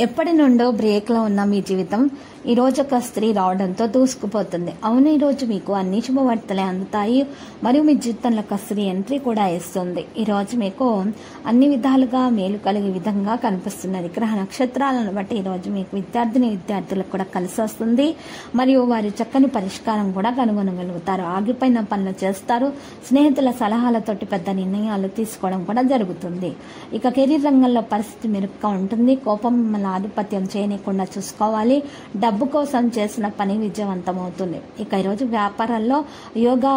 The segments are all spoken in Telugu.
ఎప్పటి నుండో బ్రేక్లో ఉన్న మీ జీవితం ఈ రోజు ఒక స్త్రీ రావడంతో దూసుకుపోతుంది. అవును ఈరోజు మీకు అన్ని శుభవార్తలే అందుతాయి మరియు మీ జీవితంలో ఒక స్త్రీ ఎంట్రీ కూడా ఇస్తుంది ఈ రోజు మీకు అన్ని విధాలుగా మేలు కలిగే విధంగా కనిపిస్తున్నది గ్రహ నక్షత్రాలను బట్టి ఈరోజు మీకు విద్యార్థిని విద్యార్థులకు కూడా కలిసి వస్తుంది. మరియు వారి చక్కని పరిష్కారం కూడా కనుగొనగలుగుతారు. ఆగిపోయిన పనులు చేస్తారు. స్నేహితుల సలహాలతోటి పెద్ద నిర్ణయాలు తీసుకోవడం కూడా జరుగుతుంది. ఇక కెరీర్ రంగంలో పరిస్థితి మెరుగ్గా ఉంటుంది. కోపం మిమ్మల్ని ఆధిపత్యం చేయనీయకుండా చూసుకోవాలి. డబ్బు కోసం చేసిన పని విజయవంతమవుతుంది. ఇక ఈరోజు వ్యాపారంలో యోగా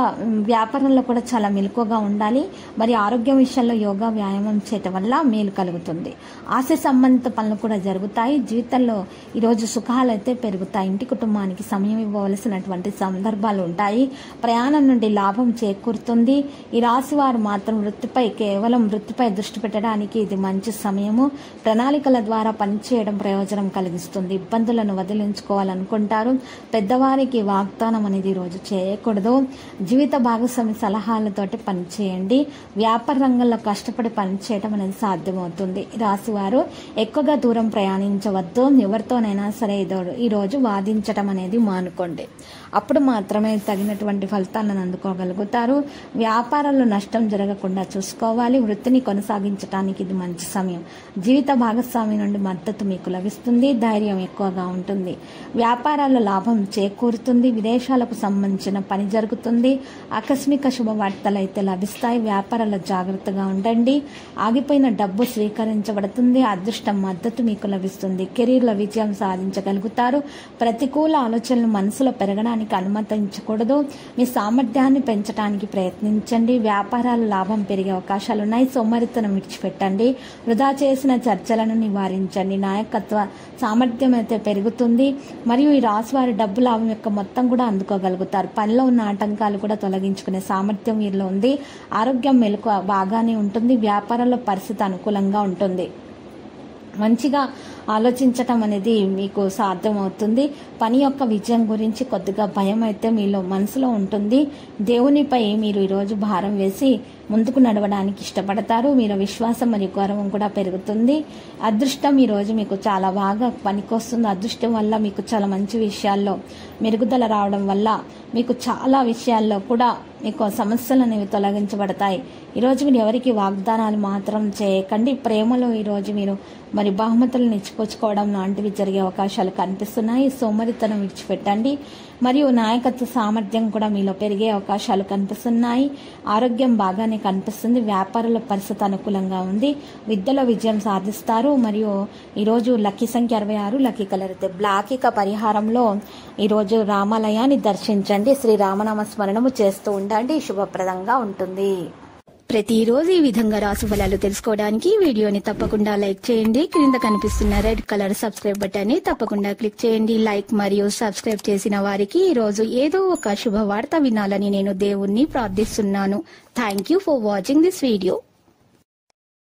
వ్యాపారంలో కూడా చాలా మెలకుగా ఉండాలి. మరి ఆరోగ్యం విషయంలో యోగా వ్యాయామం చేయటం వల్ల మేలు కలుగుతుంది. ఆశ సంబంధిత పనులు కూడా జరుగుతాయి. జీవితంలో ఈరోజు సుఖాలు అయితే పెరుగుతాయి. ఇంటి కుటుంబానికి సమయం ఇవ్వవలసినటువంటి సందర్భాలు ఉంటాయి. ప్రయాణం నుండి లాభం చేకూరుతుంది. ఈ రాశి వారు మాత్రం వృత్తిపై కేవలం వృత్తిపై దృష్టి పెట్టడానికి ఇది మంచి సమయము. ప్రణాళికల ద్వారా చేయడం ప్రయోజనం కలిగిస్తుంది. ఇబ్బందులను వదిలించుకోవాలనుకుంటారు. పెద్దవారికి వాగ్దానం అనేది రోజు చేయకూడదు. జీవిత భాగస్వామి సలహాలతోటి పనిచేయండి. వ్యాపార రంగంలో కష్టపడి పనిచేయడం అనేది సాధ్యమవుతుంది. రాశివారు ఎక్కువగా దూరం ప్రయాణించవద్దు. ఎవరితోనైనా సరే ఈరోజు ఈ వాదించడం అనేది మానుకోండి. అప్పుడు మాత్రమే తగినటువంటి ఫలితాలను అందుకోగలుగుతారు. వ్యాపారంలో నష్టం జరగకుండా చూసుకోవాలి. వృత్తిని కొనసాగించడానికి ఇది మంచి సమయం. జీవిత భాగస్వామి నుండి మద్దతు మీకు లభిస్తుంది ధైర్యం ఎక్కువగా ఉంటుంది. వ్యాపారాల్లో లాభం చేకూరుతుంది విదేశాలకు సంబంధించిన పని జరుగుతుంది. ఆకస్మిక శుభవార్తలు అయితే లభిస్తాయి వ్యాపారాల్లో జాగ్రత్తగా ఉండండి. ఆగిపోయిన డబ్బు స్వీకరించబడుతుంది అదృష్టం మద్దతు మీకు లభిస్తుంది. కెరీర్లో విజయం సాధించగలుగుతారు. ప్రతికూల ఆలోచనలు మనసులో పెరగడానికి అనుమతించకూడదు. మీ సామర్థ్యాన్ని పెంచడానికి ప్రయత్నించండి. వ్యాపారాలు లాభం పెరిగే అవకాశాలు ఉన్నాయి సోమరితనం విడిచిపెట్టండి. వృధా చేసిన చర్చలను నివారించండి. నాయకత్వ సామర్థ్యం అయితే పెరుగుతుంది. మరియు ఈ రాశి వారి డబ్బు లాభం యొక్క మొత్తం కూడా అందుకోగలుగుతారు. పనిలో ఉన్న ఆటంకాలు కూడా తొలగించుకునే సామర్థ్యం వీరిలో ఉంది. ఆరోగ్యం మెలకు బాగానే ఉంటుంది. వ్యాపారంలో పరిస్థితి అనుకూలంగా ఉంటుంది. మంచిగా ఆలోచించటం అనేది మీకు సాధ్యమవుతుంది. పని యొక్క విజయం గురించి కొద్దిగా భయం అయితే మీలో మనసులో ఉంటుంది. దేవునిపై మీరు ఈరోజు భారం వేసి ముందుకు నడవడానికి ఇష్టపడతారు. మీరు విశ్వాసం మరియు గౌరవం కూడా పెరుగుతుంది. అదృష్టం ఈరోజు మీకు చాలా బాగా పనికొస్తుంది. అదృష్టం వల్ల మీకు చాలా మంచి విషయాల్లో మెరుగుదల రావడం వల్ల మీకు చాలా విషయాల్లో కూడా మీకు సమస్యలు అనేవి తొలగించబడతాయి ఈరోజు మీరు ఎవరికి వాగ్దానాలు మాత్రం చేయకండి. ప్రేమలో ఈరోజు మీరు మరి బహుమతులను ఇచ్చిపుచ్చుకోవడం లాంటివి జరిగే అవకాశాలు కనిపిస్తున్నాయి. సోమరితనం విడిచిపెట్టండి. మరియు నాయకత్వ సామర్థ్యం కూడా మీలో పెరిగే అవకాశాలు కనిపిస్తున్నాయి. ఆరోగ్యం బాగానే కనిపిస్తుంది. వ్యాపారుల పరిస్థితి అనుకూలంగా ఉంది. విద్యలో విజయం సాధిస్తారు. మరియు ఈరోజు లక్కీ సంఖ్య అరవై ఆరు లక్కీ కలర్ అయితే బ్లాక్. ఇక పరిహారంలో ఈరోజు రామాలయాన్ని దర్శించండి. శ్రీ రామనామ స్మరణము చేస్తూ ఉండండి. శుభప్రదంగా ఉంటుంది. ప్రతిరోజు ఈ విధంగా రాసు ఫలాలు తెలుసుకోవడానికి వీడియోని తప్పకుండా లైక్ చేయండి. క్రింద కనిపిస్తున్న రెడ్ కలర్ సబ్స్క్రైబ్ బటన్ని తప్పకుండా క్లిక్ చేయండి. లైక్ మరియు సబ్స్క్రైబ్ చేసిన వారికి ఈ రోజు ఏదో ఒక శుభవార్త వినాలని నేను దేవుణ్ణి ప్రార్థిస్తున్నాను. Thank you for watching this video